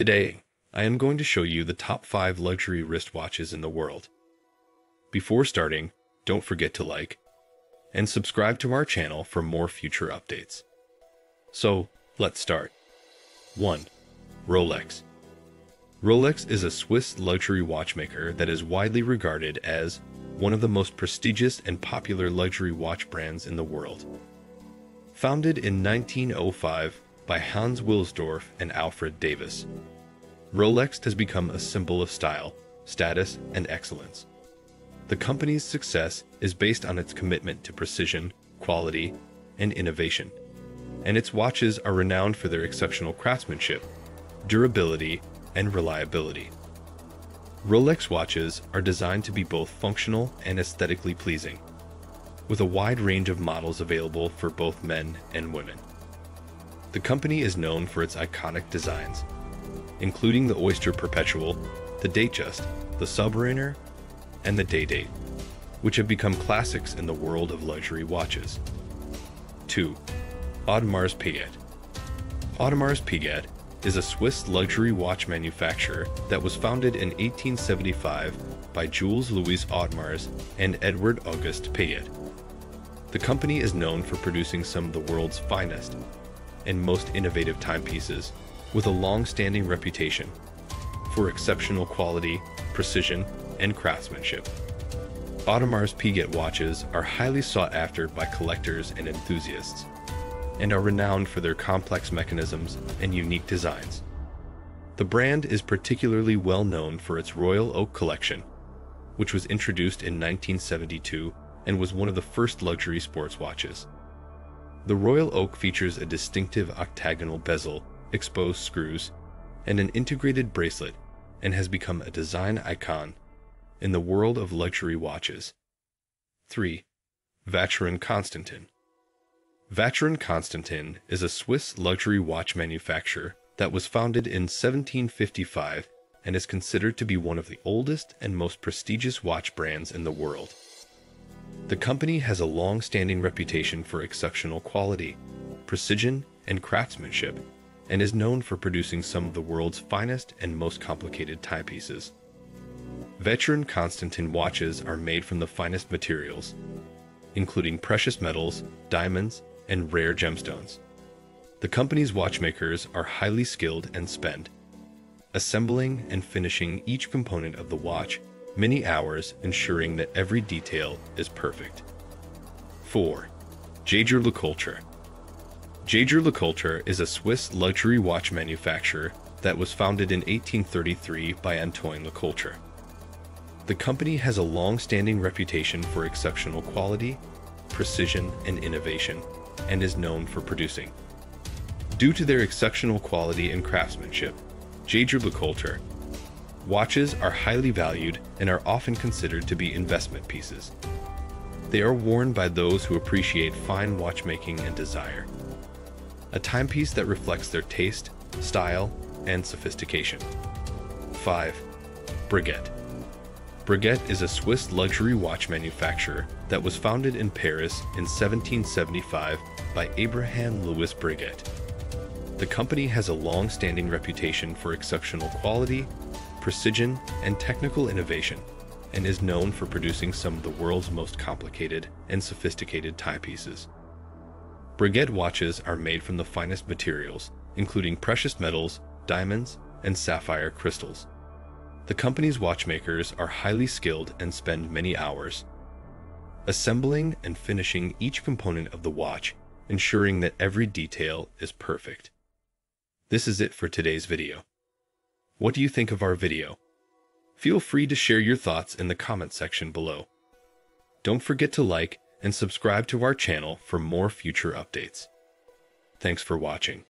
Today, I am going to show you the top 5 luxury wristwatches in the world. Before starting, don't forget to like and subscribe to our channel for more future updates. So, let's start. 1. Rolex. Rolex is a Swiss luxury watchmaker that is widely regarded as one of the most prestigious and popular luxury watch brands in the world. Founded in 1905 by Hans Wilsdorf and Alfred Davis, Rolex has become a symbol of style, status, and excellence. The company's success is based on its commitment to precision, quality, and innovation, and its watches are renowned for their exceptional craftsmanship, durability, and reliability. Rolex watches are designed to be both functional and aesthetically pleasing, with a wide range of models available for both men and women. The company is known for its iconic designs, including the Oyster Perpetual, the Datejust, the Submariner, and the Day Date, which have become classics in the world of luxury watches. 2. Audemars Piguet Audemars Piguet is a Swiss luxury watch manufacturer that was founded in 1875 by Jules Louis Audemars and Edward Auguste Piguet. The company is known for producing some of the world's finest and most innovative timepieces, with a long-standing reputation for exceptional quality, precision, and craftsmanship. Audemars Piguet watches are highly sought after by collectors and enthusiasts, and are renowned for their complex mechanisms and unique designs. The brand is particularly well known for its Royal Oak collection, which was introduced in 1972 and was one of the first luxury sports watches. The Royal Oak features a distinctive octagonal bezel, exposed screws, and an integrated bracelet, and has become a design icon in the world of luxury watches. 3. Vacheron Constantin Vacheron Constantin is a Swiss luxury watch manufacturer that was founded in 1755 and is considered to be one of the oldest and most prestigious watch brands in the world. The company has a long-standing reputation for exceptional quality, precision, and craftsmanship, and is known for producing some of the world's finest and most complicated timepieces. Vacheron Constantin watches are made from the finest materials, including precious metals, diamonds, and rare gemstones. The company's watchmakers are highly skilled and spend assembling and finishing each component of the watch many hours ensuring that every detail is perfect. 4. Jaeger-LeCoultre Jaeger-LeCoultre is a Swiss luxury watch manufacturer that was founded in 1833 by Antoine LeCoultre. The company has a long-standing reputation for exceptional quality, precision, and innovation, and is known for producing. Due to their exceptional quality and craftsmanship, Jaeger-LeCoultre watches are highly valued and are often considered to be investment pieces. They are worn by those who appreciate fine watchmaking and desire. A timepiece that reflects their taste, style, and sophistication. 5. Breguet Breguet is a Swiss luxury watch manufacturer that was founded in Paris in 1775 by Abraham Louis Breguet. The company has a long-standing reputation for exceptional quality, precision, and technical innovation, and is known for producing some of the world's most complicated and sophisticated timepieces. Breguet watches are made from the finest materials, including precious metals, diamonds, and sapphire crystals. The company's watchmakers are highly skilled and spend many hours assembling and finishing each component of the watch, ensuring that every detail is perfect. This is it for today's video. What do you think of our video? Feel free to share your thoughts in the comment section below. Don't forget to like and subscribe to our channel for more future updates. Thanks for watching.